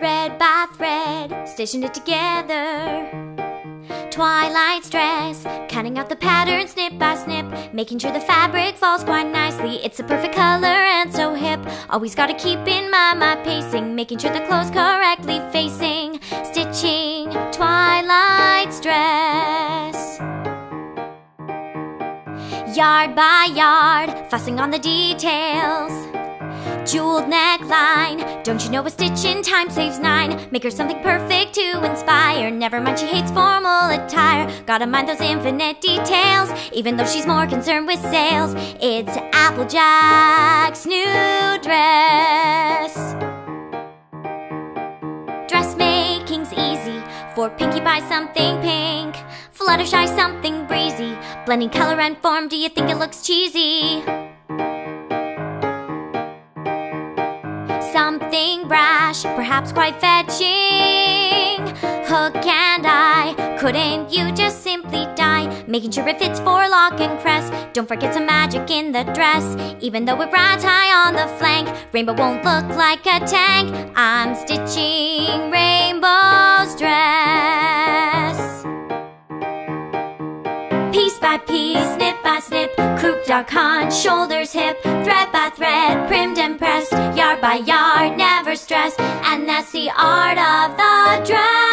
thread by thread, stitching it together. Twilight's dress, cutting out the pattern snip by snip, making sure the fabric falls quite nicely. It's a perfect color and so hip. Always gotta keep in mind my pacing, making sure the clothes correctly facing. Stitching Twilight's dress. Yard by yard, fussing on the details. Jeweled neckline, don't you know a stitch in time saves nine? Make her something perfect to inspire. Never mind, she hates formal attire. Gotta mind those infinite details, even though she's more concerned with sales. It's Applejack's new dress. Dressmaking's easy, for Pinkie Pie, something pink. Fluttershy something breezy. Blending color and form, do you think it looks cheesy? Something brash, perhaps quite fetching. Hook and eye, couldn't you just simply die? Making sure it fits forelock and crest. Don't forget some magic in the dress. Even though it rides high on the flank, Rainbow won't look like a tank. I'm stitching Rainbow's dress. Piece by piece, snip by snip, croup, dock haunch, shoulders, hip, thread by thread, primmed and pressed, yard by yard, never stressed, and that's the art of the dress.